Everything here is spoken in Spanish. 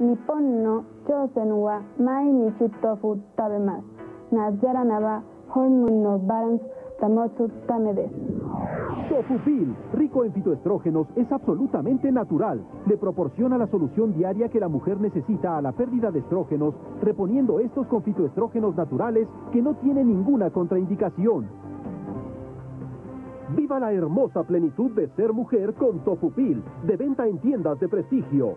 日本の朝鮮は毎日豆腐食べます。なぜならば、ホルモンのバランス保つためです。Tofupil, rico en fitoestrógenos, es absolutamente natural. Le proporciona la solución diaria que la mujer necesita a la pérdida de estrógenos, reponiendo estos con fitoestrógenos naturales que no tienen ninguna contraindicación. Viva la hermosa plenitud de ser mujer con Tofupil, de venta en tiendas de prestigio.